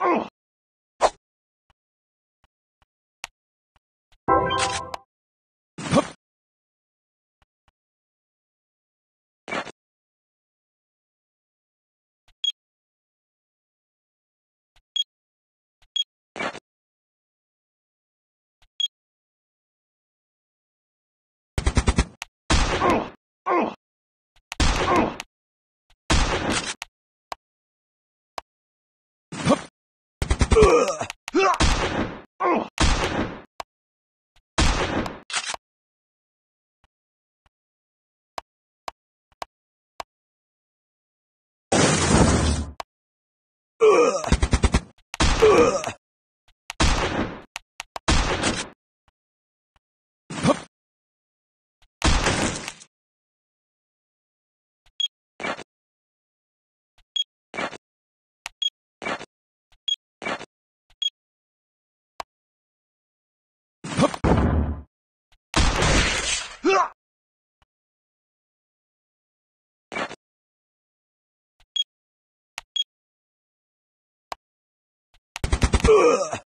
Oh. Ugh! Bah!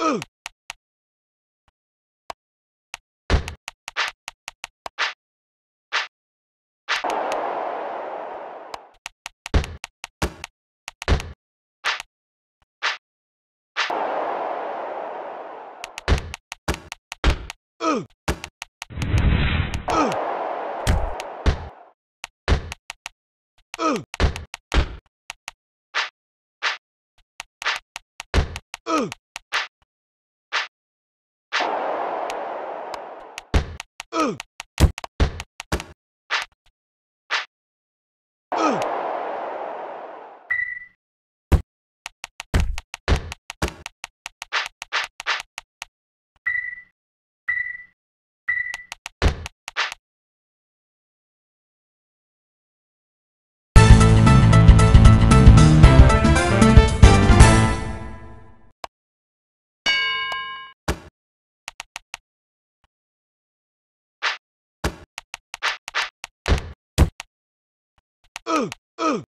Ugh! Ugh!